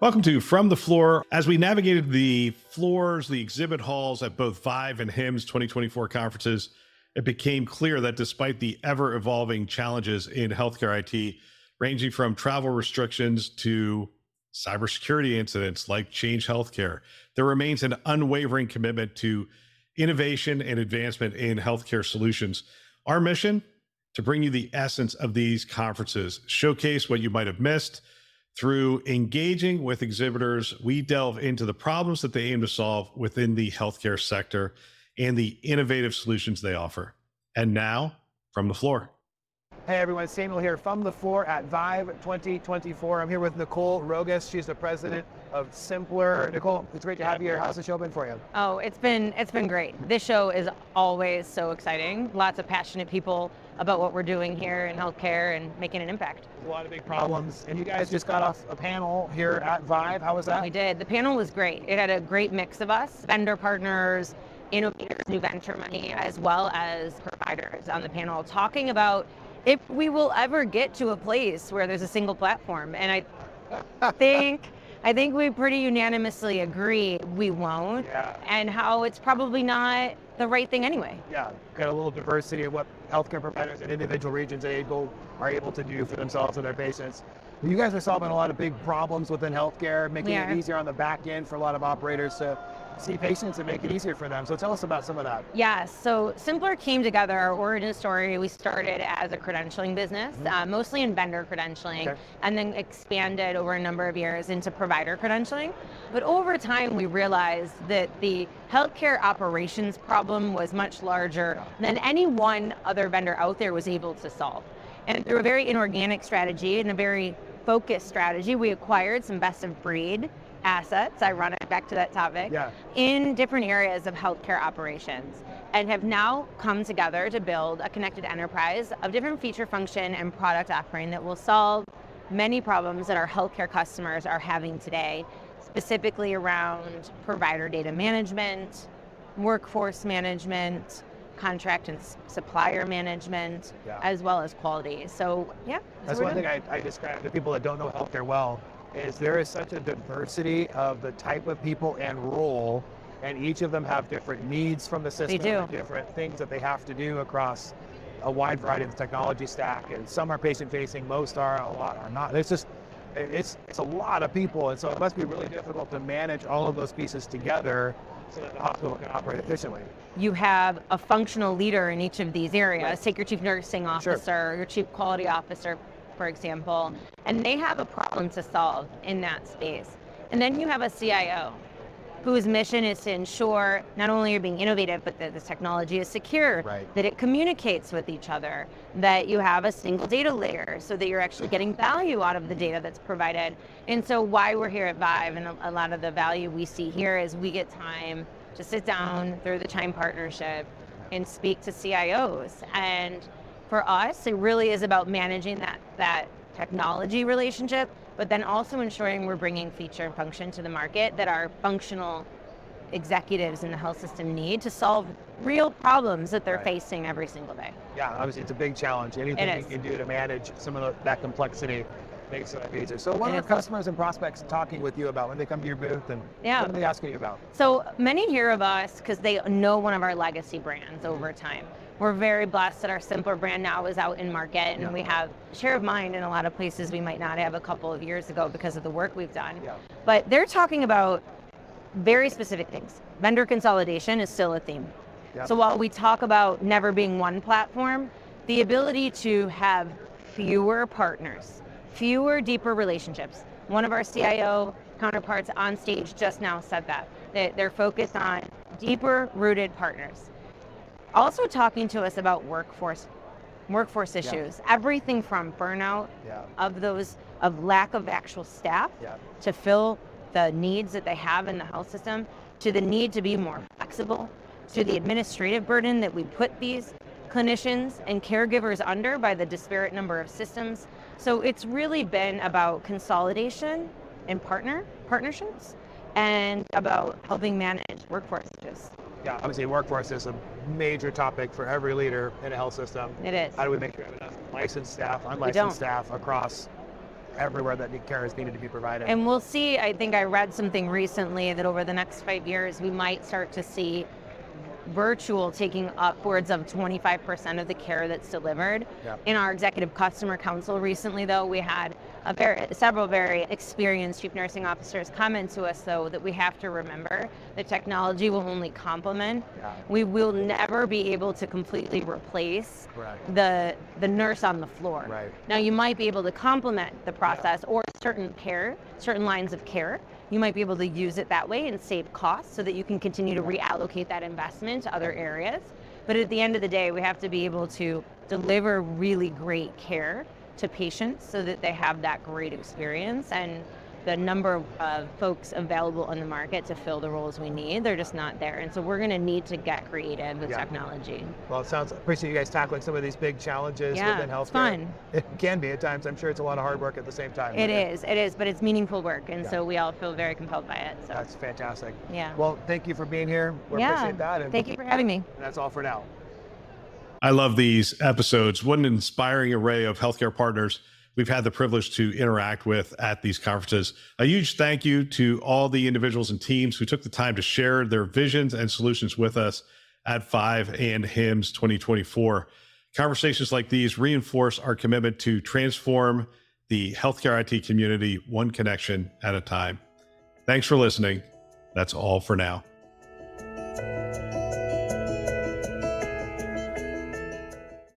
Welcome to From the Floor. As we navigated the floors, the exhibit halls at both Vive and HIMSS 2024 conferences, it became clear that despite the ever evolving challenges in healthcare IT, ranging from travel restrictions to cybersecurity incidents like Change Healthcare, there remains an unwavering commitment to innovation and advancement in healthcare solutions. Our mission to bring you the essence of these conferences, showcase what you might have missed through engaging with exhibitors, we delve into the problems that they aim to solve within the healthcare sector and the innovative solutions they offer. And now, from the floor. Hey everyone, Samuel here from the floor at Vive 2024. I'm here with Nicole Rogas. She's the president of symplr. Nicole, it's great to have you here. How's the show been for you? Oh, it's been it's been great. This show is always so exciting. Lots of passionate people about what we're doing here in healthcare and making an impact. A lot of big problems. And you guys just got off a panel here at Vive. How was that? We did. The panel was great. It had a great mix of us, vendor partners, innovators, new venture money, as well as providers on the panel talking about if we will ever get to a place where there's a single platform. And I think I think we pretty unanimously agree we won't, Yeah. and how it's probably not the right thing anyway. Yeah, got a little diversity of what healthcare providers in individual regions are able, are able to do for themselves and their patients. You guys are solving a lot of big problems within healthcare, making it easier on the back end for a lot of operators to see patients and make it easier for them. So tell us about some of that. Yeah, so symplr came together. Our origin story, we started as a credentialing business, uh, mostly in vendor credentialing, Okay. and then expanded over a number of years into provider credentialing. But over time, we realized that the healthcare operations problem was much larger than any one other vendor out there was able to solve. And through a very inorganic strategy and a very focused strategy, we acquired some best of breed assets, ironic back to that topic, Yeah. in different areas of healthcare operations and have now come together to build a connected enterprise of different feature function and product offering that will solve many problems that our healthcare customers are having today, specifically around provider data management, workforce management, contract and supplier management, Yeah. as well as quality. So, yeah, That's what one we're thing. I, I describe to people that don't know healthcare well is there is such a diversity of the type of people and role, and each of them have different needs from the system, do. different things that they have to do across a wide variety of the technology stack. And some are patient facing, most are, a lot are not. It's just it's it's a lot of people, and so it must be really difficult to manage all of those pieces together so that the hospital can operate efficiently. you have a functional leader in each of these areas. Right. Take your chief nursing officer, your chief quality officer, for example, and they have a problem to solve in that space. And then you have a CIO whose mission is to ensure not only you're being innovative, but that the technology is secure, Right. that it communicates with each other, that you have a single data layer so that you're actually getting value out of the data that's provided. And so why we're here at Vive and a, a lot of the value we see here is we get time to sit down through the Chime partnership and speak to CIOs. And for us, it really is about managing that, that technology relationship, but then also ensuring we're bringing feature and function to the market that our functional executives in the health system need to solve real problems that they're Right. facing every single day. Yeah, obviously it's a big challenge. Anything you can do to manage some of the, that complexity makes it easier. So what It are customers and prospects talking with you about when they come to your booth and Yeah. what are they asking you about? So many hear of us because they know one of our legacy brands over mm-hmm. time. We're very blessed that our symplr brand now is out in market and Yeah. we have share of mind in a lot of places we might not have a couple of years ago because of the work we've done. Yeah. But they're talking about very specific things. Vendor consolidation is still a theme. Yeah. So while we talk about never being one platform, the ability to have fewer partners, fewer deeper relationships. One of our CIO counterparts on stage just now said that, that they're focused on deeper rooted partners. Also talking to us about workforce workforce Yeah. issues. Everything from burnout Yeah. of those of lack of actual staff Yeah. to fill the needs that they have in the health system, to the need to be more flexible, to the administrative burden that we put these clinicians and caregivers under by the disparate number of systems. So it's really been about consolidation and partner partnerships and about helping manage workforce issues. Yeah, obviously workforce is a major topic for every leader in a health system. It is. How do we make sure we have enough licensed staff, unlicensed staff across everywhere that care is needed to be provided. And we'll see, I think I read something recently that over the next five years, we might start to see virtual taking upwards of 25% of the care that's delivered. Yep. In our executive customer council recently, though, we had very, several very experienced chief nursing officers comment to us, though, that we have to remember that technology will only complement. Yeah. We will never be able to completely replace Correct. the the nurse on the floor. Right. Now you might be able to complement the process or certain care, certain lines of care. You might be able to use it that way and save costs so that you can continue to reallocate that investment to other areas. But at the end of the day, we have to be able to deliver really great care to patients so that they have that great experience and the number of folks available on the market to fill the roles we need, they're just not there. And so we're going to need to get creative with Yeah. technology. Well, it sounds appreciate you guys tackling some of these big challenges Yeah, within healthcare. it's fun. It can be at times. I'm sure it's a lot of hard work at the same time. It is, it is, but it's meaningful work, and Yeah. so we all feel very compelled by it. So That's fantastic. yeah, Well, thank you for being here. We yeah. appreciate that. And Thank you for having me. that's all for now. I love these episodes. What an inspiring array of healthcare partners we've had the privilege to interact with at these conferences. A huge thank you to all the individuals and teams who took the time to share their visions and solutions with us at Vive and HIMSS 2024. Conversations like these reinforce our commitment to transform the healthcare IT community one connection at a time. Thanks for listening. That's all for now.